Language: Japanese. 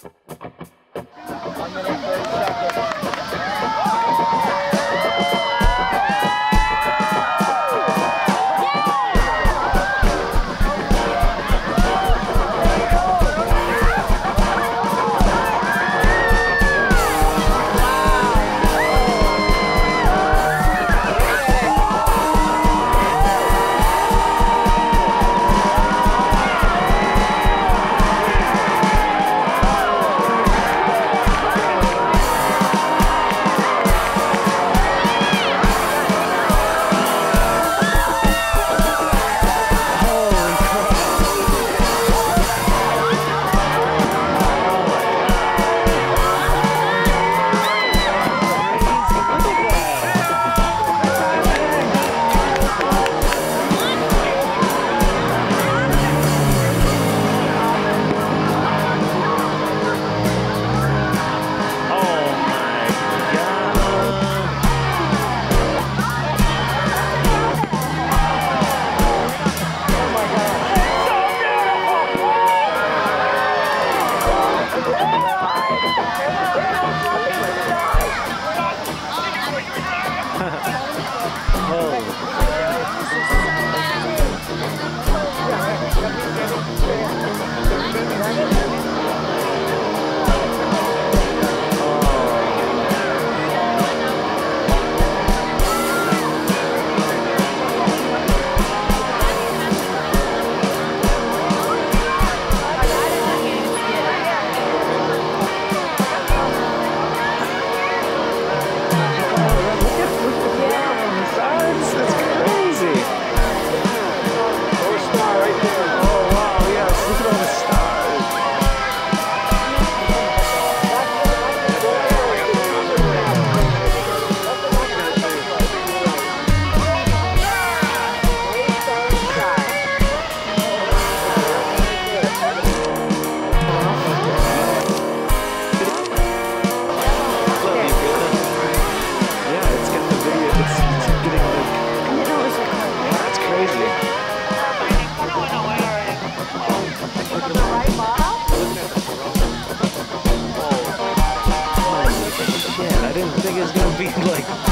Right, Mom? is gonna be like